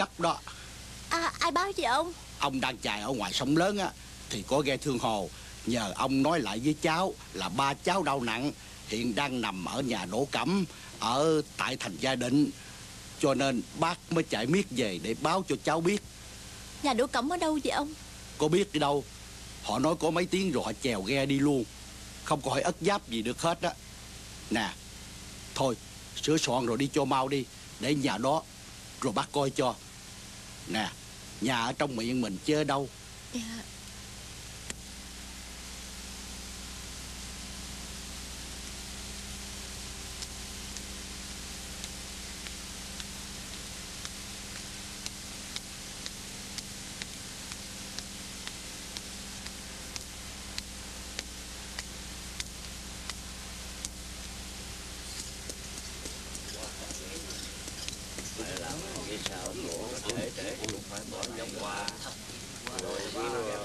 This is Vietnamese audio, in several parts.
gấp đó. À ai báo vậy ông? Ông đang chạy ở ngoài sông lớn á Thì có ghe thương hồ. Nhờ ông nói lại với cháu Là ba cháu đau nặng Hiện đang nằm ở nhà đỗ cẩm Ở tại thành gia định. Cho nên bác mới chạy miết về Để báo cho cháu biết. Nhà đỗ cẩm ở đâu vậy ông? Có biết đi đâu. Họ nói có mấy tiếng rồi họ chèo ghe đi luôn. Không có hỏi ất giáp gì được hết á. Nè Thôi sửa soạn rồi đi cho mau đi Để nhà đó Rồi bác coi cho Nè Nhà ở trong miệng mình chứ đâu? Dạ.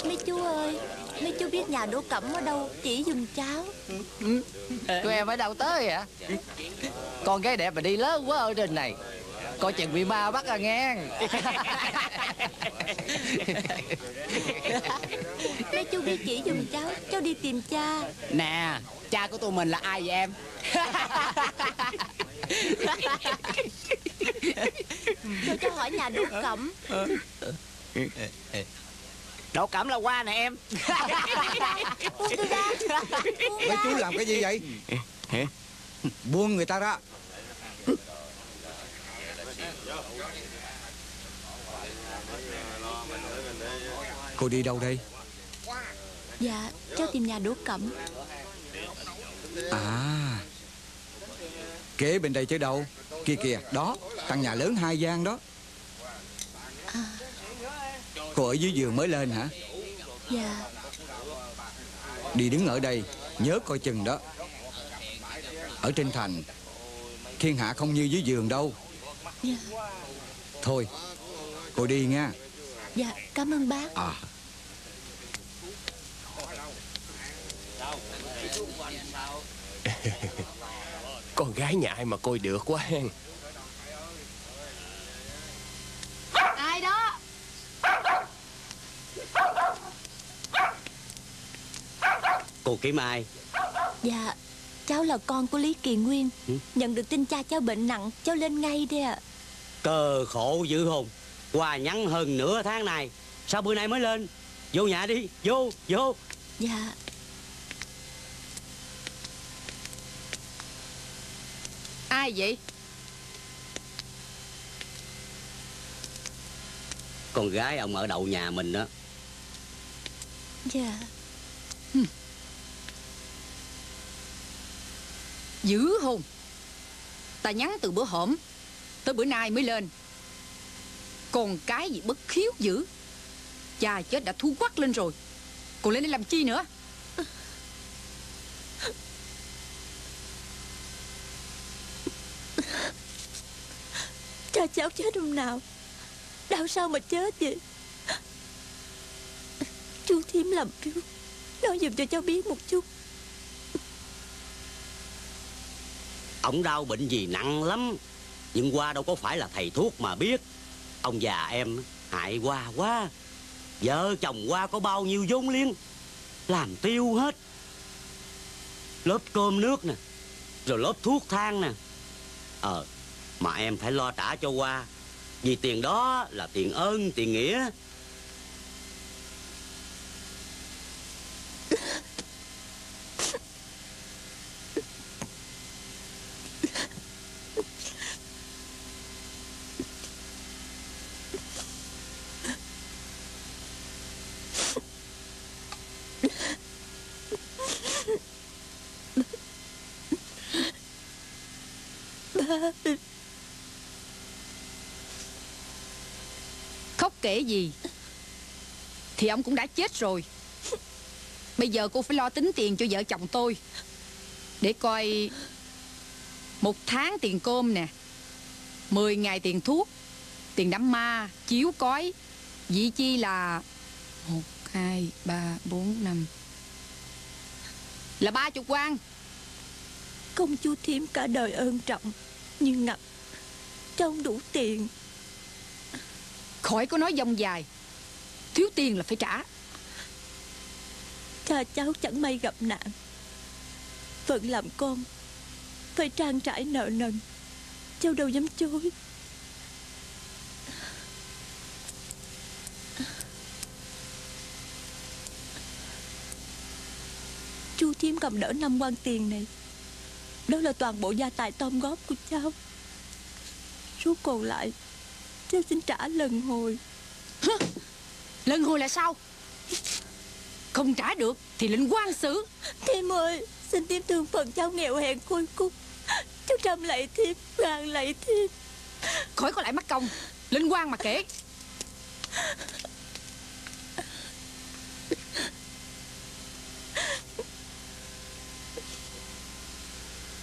Mấy chú ơi Mấy chú biết nhà đỗ cẩm ở đâu Chỉ dùm cháu. Tụi em ở đâu tới vậy? Con gái đẹp mà đi lớn quá ở trên này. Coi chừng bị ma bắt à nghe. Mấy chú biết chỉ dùm cháu Cháu đi tìm cha. Nè Cha của tụi mình là ai vậy em Cho cháu hỏi nhà đỗ cẩm. Đậu cảm là qua nè em. Tôi Mấy chú làm cái gì vậy? Buông người ta ra. Cô đi đâu đây? Dạ cháu tìm nhà đỗ cẩm Kế bên đây chứ đâu. Kia kìa đó Căn nhà lớn hai gian đó. Cô ở dưới giường mới lên hả? Dạ. Đi đứng ở đây Nhớ coi chừng đó. Ở trên thành Thiên hạ không như dưới giường đâu. Dạ. Thôi Cô đi nha. Dạ cảm ơn bác. À Con gái nhà ai mà coi được quá hen? Ai đó? Cô kiếm ai? Dạ Cháu là con của Lý Kỳ Nguyên. Nhận được tin cha cháu bệnh nặng Cháu lên ngay đi ạ. Cờ khổ dữ hồn. Qua nhắn hơn nửa tháng này Sao bữa nay mới lên? Vô nhà đi Vô Vô. Dạ Ai vậy? Con gái ông ở đậu nhà mình đó. Dạ. Dữ hồn Ta nhắn từ bữa hổm Tới bữa nay mới lên. Còn cái gì bất khiếu dữ? Cha chết đã thu quắc lên rồi. Còn lên đây làm chi nữa Cha cháu chết hôm nào? Đau sao mà chết vậy? Chú thím làm trước Nói giùm cho cháu biết một chút. Ông đau bệnh gì nặng lắm, Nhưng qua đâu có phải là thầy thuốc mà biết. Ông già em hại qua quá, Vợ chồng qua có bao nhiêu vốn liếng, Làm tiêu hết. Lớp cơm nước nè, Rồi lớp thuốc thang nè. Ờ mà em phải lo trả cho qua Vì tiền đó là tiền ơn, tiền nghĩa Ba. kể gì. Thì ông cũng đã chết rồi. Bây giờ cô phải lo tính tiền cho vợ chồng tôi. Để coi Một tháng tiền cơm nè Mười ngày tiền thuốc Tiền đám ma, chiếu cói. Vị chi là Một, hai, ba, bốn, năm. Là ba chục quan. Công chúa thím cả đời ơn trọng Nhưng ngập Trong đủ tiền. Khỏi có nói dông dài. Thiếu tiền là phải trả. Cha, cháu chẳng may gặp nạn. Phận làm con, Phải trang trải nợ nần. Cháu đâu dám chối. Chu Thiếm cầm đỡ năm quan tiền này. Đó là toàn bộ gia tài tom góp của cháu. Số còn lại Cháu xin trả lần hồi. Lần hồi là sao? Không trả được Thì lệnh quan xử. Thiêm ơi Xin Thiêm thương phần cháu nghèo hèn côi cút Cháu trăm lạy Thiêm Ngàn lạy Thiêm Khỏi có lại mất công Lệnh quan mà kể.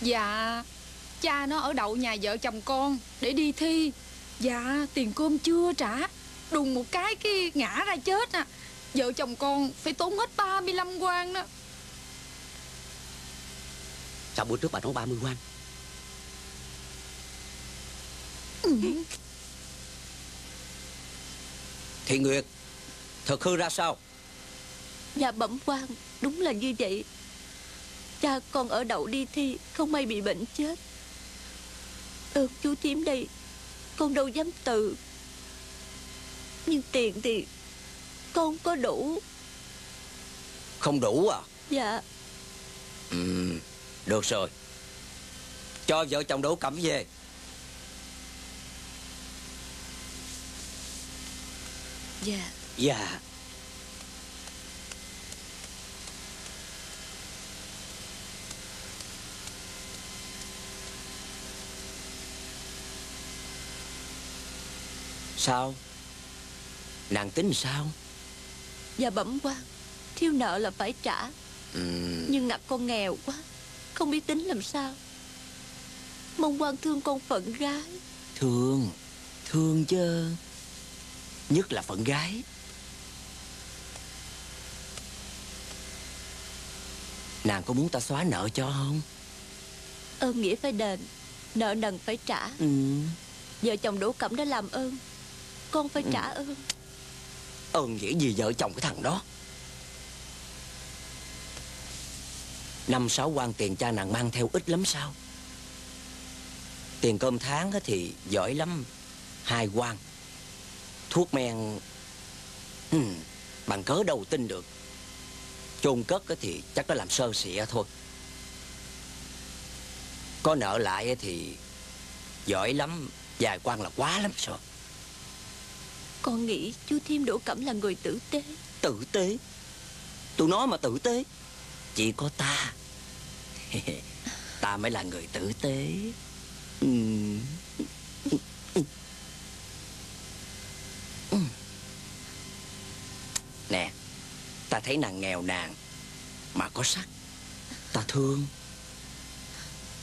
Dạ Cha nó ở đậu nhà vợ chồng con Để đi thi Dạ tiền cơm chưa trả. Đùng một cái cái ngã ra chết à. Vợ chồng con phải tốn hết 35 quan đó. Sao bữa trước bà nói 30 quan? Thị Nguyệt Thật hư ra sao? Dạ bẩm quan Đúng là như vậy. Cha con ở đậu đi thi Không may bị bệnh chết. Ơn chú Thiếm đây Con đâu dám từ. Nhưng tiền thì Con không có đủ. Không đủ à? Dạ. Ừm, Được rồi. Cho vợ chồng đổ cẩm về. Dạ. Dạ Sao? Nàng tính sao? Dạ bẩm quan Thiếu nợ là phải trả. Ừm, Nhưng ngặt con nghèo quá Không biết tính làm sao. Mong quan thương con phận gái. Thương Thương chứ. Nhất là phận gái. Nàng có muốn ta xóa nợ cho không? Ơn nghĩa phải đền Nợ nần phải trả. Ừ. Vợ chồng Đỗ Cẩm đã làm ơn Con phải trả ơn. Ơn nghĩa gì vợ chồng cái thằng đó. Năm sáu quan tiền cha nàng mang theo ít lắm sao? Tiền cơm tháng thì giỏi lắm Hai quan. Thuốc men hmm, Bằng cớ đâu tin được. Chôn cất thì chắc nó làm sơ sịa thôi. Có nợ lại thì Giỏi lắm Vài quan là quá lắm sao Con nghĩ chú Thiêm Đỗ Cẩm là người tử tế. Tử tế? Tụi nó mà tử tế. Chỉ có ta. Ta mới là người tử tế. Nè Ta thấy nàng nghèo nàn Mà có sắc. Ta thương.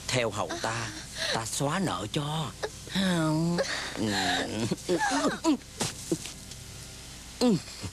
Theo hầu ta Ta xóa nợ cho. Không Mm.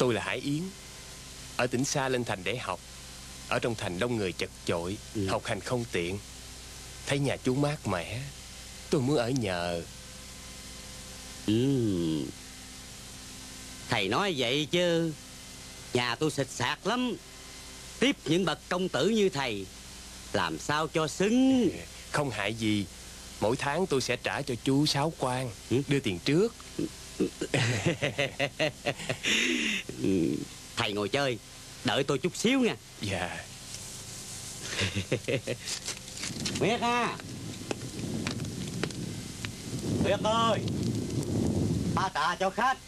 Tôi là Hải Yến. Ở tỉnh xa lên thành để học. Ở trong thành đông người chật chội Ừ. Học hành không tiện. Thấy nhà chú mát mẻ Tôi muốn ở nhờ. Ừm. Thầy nói vậy chứ. Nhà tôi xịt sạc lắm. Tiếp những bậc công tử như thầy Làm sao cho xứng? Không hại gì. Mỗi tháng tôi sẽ trả cho chú sáu quan Ừ. Đưa tiền trước chơi. Đợi tôi chút xíu nha. Dạ. Nguyệt à. Nguyệt ơi. Ba trà cho khách